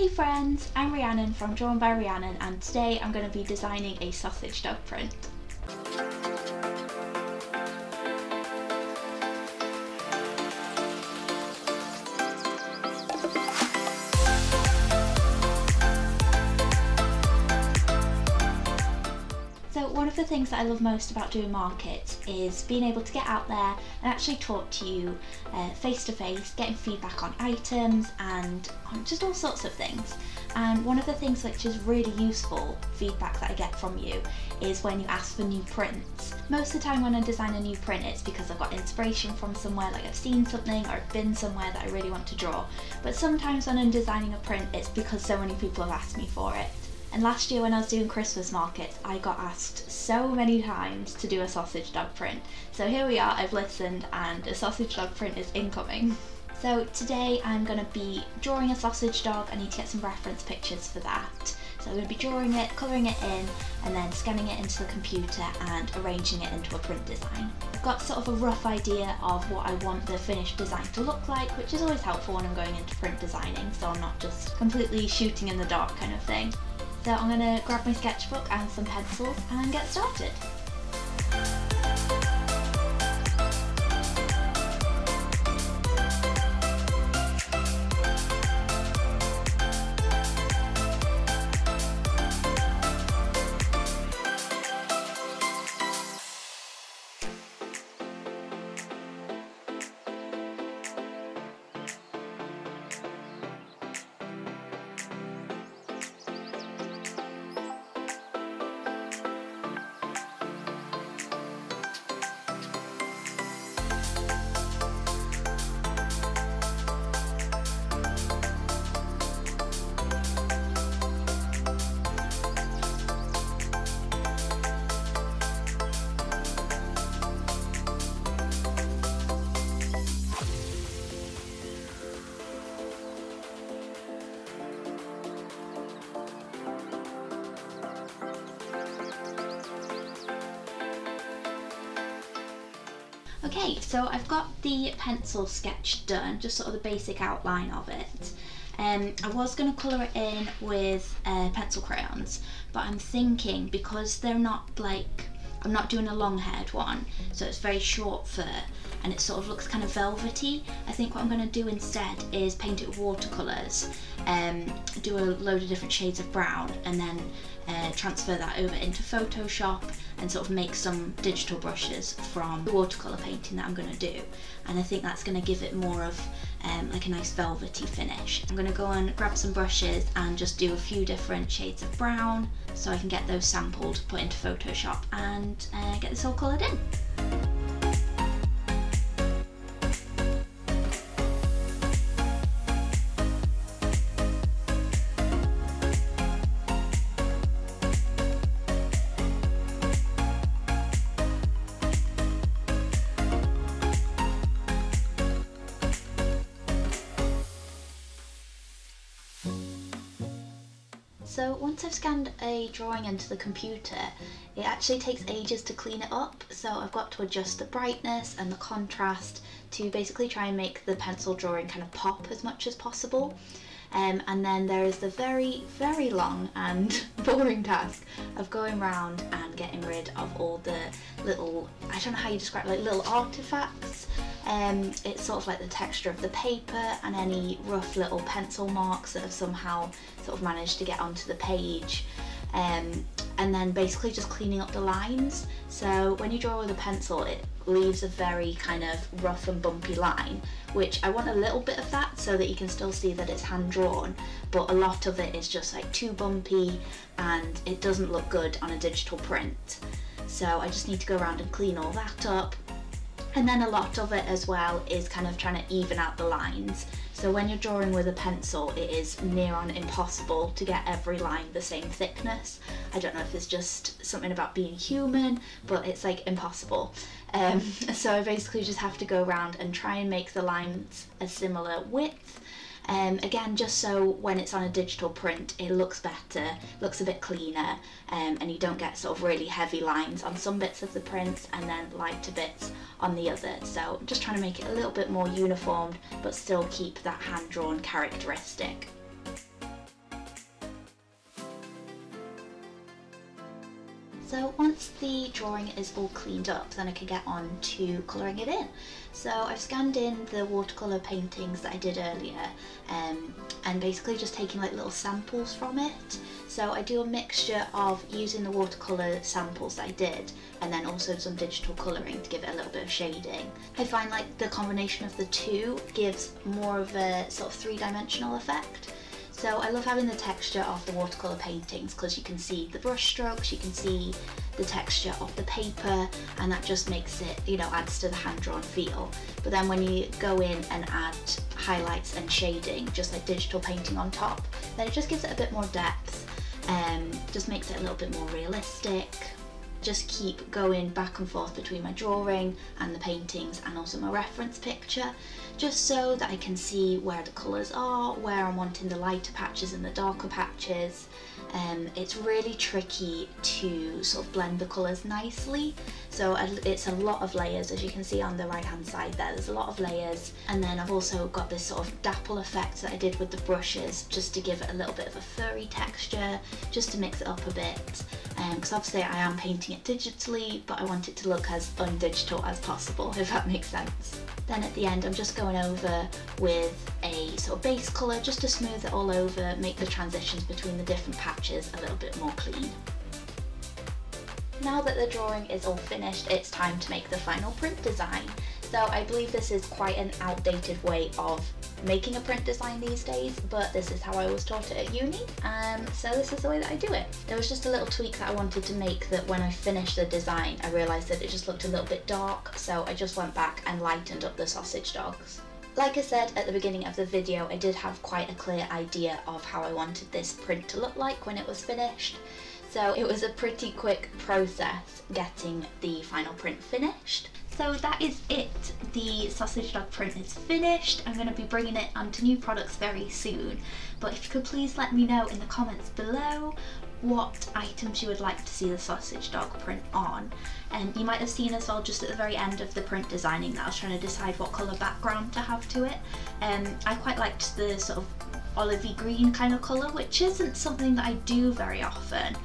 Hey friends, I'm Rhiannon from Drawn by Rhiannon and today I'm going to be designing a sausage dog print. Of the things that I love most about doing markets is being able to get out there and actually talk to you face to face, getting feedback on items and on just all sorts of things. And one of the things which is really useful feedback that I get from you is when you ask for new prints. Most of the time when I design a new print it's because I've got inspiration from somewhere, like I've seen something or I've been somewhere that I really want to draw. But sometimes when I'm designing a print it's because so many people have asked me for it. And last year when I was doing Christmas markets, I got asked so many times to do a sausage dog print. So here we are, I've listened and a sausage dog print is incoming. So today I'm going to be drawing a sausage dog. I need to get some reference pictures for that. So I'm going to be drawing it, colouring it in, and then scanning it into the computer and arranging it into a print design. I've got sort of a rough idea of what I want the finished design to look like, which is always helpful when I'm going into print designing, so I'm not just completely shooting in the dark kind of thing. So I'm going to grab my sketchbook and some pencils and get started. Okay, so I've got the pencil sketch done, just sort of the basic outline of it. Um, I was going to colour it in with uh, pencil crayons, but I'm thinking because they're not like, I'm not doing a long haired one, so it's very short fur and it sort of looks kind of velvety. I think what I'm going to do instead is paint it with watercolours, um, do a load of different shades of brown and then uh, transfer that over into Photoshop and sort of make some digital brushes from the watercolour painting that I'm going to do and I think that's going to give it more of um, like a nice velvety finish. I'm going to go and grab some brushes and just do a few different shades of brown so I can get those sampled, put into Photoshop and uh, get this all coloured in. So once I've scanned a drawing into the computer, it actually takes ages to clean it up. So I've got to adjust the brightness and the contrast to basically try and make the pencil drawing kind of pop as much as possible. Um, and then there is the very, very long and boring task of going around and getting rid of all the little, I don't know how you describe it, like little artifacts. Um, it's sort of like the texture of the paper and any rough little pencil marks that have somehow sort of managed to get onto the page. Um, and then basically just cleaning up the lines. So when you draw with a pencil, it leaves a very kind of rough and bumpy line, which I want a little bit of that so that you can still see that it's hand drawn, but a lot of it is just like too bumpy and it doesn't look good on a digital print. So I just need to go around and clean all that up. And then a lot of it as well is kind of trying to even out the lines. So when you're drawing with a pencil, it is near on impossible to get every line the same thickness. I don't know if it's just something about being human, but it's like impossible. Um, so I basically just have to go around and try and make the lines a similar width um, again, just so when it's on a digital print, it looks better, looks a bit cleaner, um, and you don't get sort of really heavy lines on some bits of the print and then lighter bits on the other. So just trying to make it a little bit more uniformed, but still keep that hand-drawn characteristic. So once the drawing is all cleaned up, then I can get on to colouring it in. So I've scanned in the watercolour paintings that I did earlier um, and basically just taking like little samples from it. So I do a mixture of using the watercolour samples that I did and then also some digital colouring to give it a little bit of shading. I find like the combination of the two gives more of a sort of three-dimensional effect. So I love having the texture of the watercolour paintings because you can see the brush strokes, you can see the texture of the paper and that just makes it, you know, adds to the hand-drawn feel. But then when you go in and add highlights and shading, just like digital painting on top, then it just gives it a bit more depth, um, just makes it a little bit more realistic, just keep going back and forth between my drawing and the paintings and also my reference picture just so that I can see where the colours are, where I'm wanting the lighter patches and the darker patches. Um, it's really tricky to sort of blend the colours nicely. So it's a lot of layers as you can see on the right hand side there. There's a lot of layers. And then I've also got this sort of dapple effect that I did with the brushes just to give it a little bit of a furry texture just to mix it up a bit. Because um, obviously I am painting it digitally but I want it to look as undigital as possible if that makes sense. Then at the end I'm just going over with a sort of base colour just to smooth it all over, make the transitions between the different patches a little bit more clean. Now that the drawing is all finished, it's time to make the final print design. So I believe this is quite an outdated way of making a print design these days, but this is how I was taught it at uni, um, so this is the way that I do it. There was just a little tweak that I wanted to make that when I finished the design, I realised that it just looked a little bit dark, so I just went back and lightened up the sausage dogs. Like I said at the beginning of the video, I did have quite a clear idea of how I wanted this print to look like when it was finished. So it was a pretty quick process getting the final print finished. So that is it. The sausage dog print is finished. I'm going to be bringing it onto new products very soon. But if you could please let me know in the comments below what items you would like to see the sausage dog print on. And you might have seen as well just at the very end of the print designing that I was trying to decide what colour background to have to it. Um, I quite liked the sort of olivey green kind of colour, which isn't something that I do very often.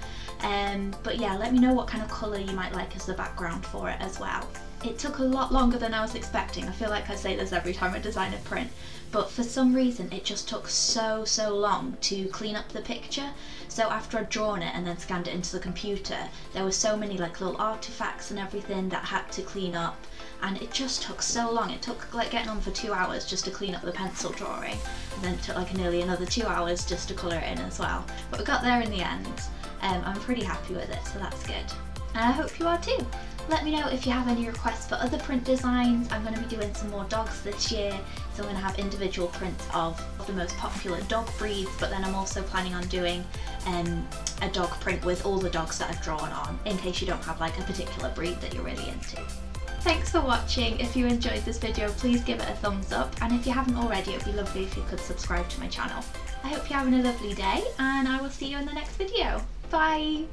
Um, but yeah, let me know what kind of colour you might like as the background for it as well. It took a lot longer than I was expecting. I feel like I say this every time I design a print, but for some reason it just took so, so long to clean up the picture. So after I'd drawn it and then scanned it into the computer, there were so many like little artifacts and everything that had to clean up and it just took so long. It took like getting on for two hours just to clean up the pencil drawing and then it took like nearly another two hours just to colour it in as well. But we got there in the end. Um, I'm pretty happy with it, so that's good. And I hope you are too. Let me know if you have any requests for other print designs. I'm going to be doing some more dogs this year, so I'm going to have individual prints of the most popular dog breeds, but then I'm also planning on doing um, a dog print with all the dogs that I've drawn on, in case you don't have like a particular breed that you're really into. Thanks for watching. If you enjoyed this video, please give it a thumbs up. And if you haven't already, it would be lovely if you could subscribe to my channel. I hope you're having a lovely day and I will see you in the next video. Bye!